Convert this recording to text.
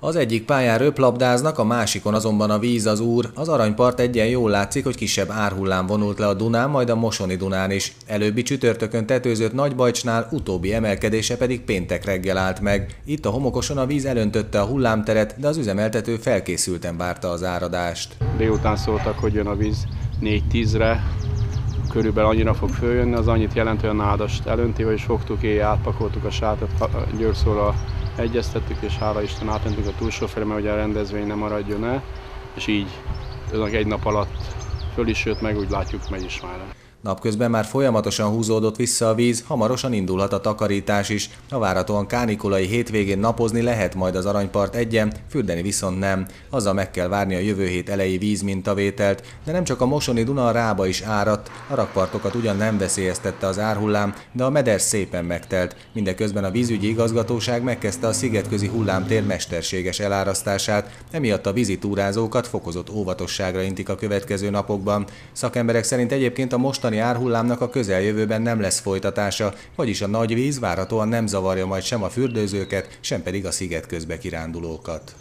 Az egyik pályán röplabdáznak, a másikon azonban a víz az úr. Az aranypart egyen jól látszik, hogy kisebb árhullám vonult le a Dunán, majd a Mosoni Dunán is. Előbbi csütörtökön tetőzött Nagybajcsnál, utóbbi emelkedése pedig péntek reggel állt meg. Itt a homokoson a víz elöntötte a hullámteret, de az üzemeltető felkészülten várta az áradást. Délután szóltak, hogy jön a víz 4-10-re, körülbelül annyira fog följönni, az annyit jelent, hogy a nádast elönti, és fogtuk éjjel, átpakoltuk a sátat, Győrszóra egyeztettük, és hála Isten átmentünk a túlsó felé, mert a rendezvény nem maradjon el, és így egy nap alatt föl is jött meg, úgy látjuk, megy is már. Napközben már folyamatosan húzódott vissza a víz, hamarosan indulhat a takarítás is. A váratóan kánikulai hétvégén napozni lehet majd az Aranypart egyen, fürdeni viszont nem. Azzal meg kell várni a jövő hét elejé vízmintavételt, de nem csak a Mosoni Duna a Rába is áradt. A rakpartokat ugyan nem veszélyeztette az árhullám, de a meder szépen megtelt. Mindeközben a vízügyi igazgatóság megkezdte a szigetközi hullámtér mesterséges elárasztását, emiatt a vízitúrázókat fokozott óvatosságra intik a következő napokban. Szakemberek szerint egyébként a mostani mostani árhullámnak a közeljövőben nem lesz folytatása, vagyis a nagy víz várhatóan nem zavarja majd sem a fürdőzőket, sem pedig a sziget közbe kirándulókat.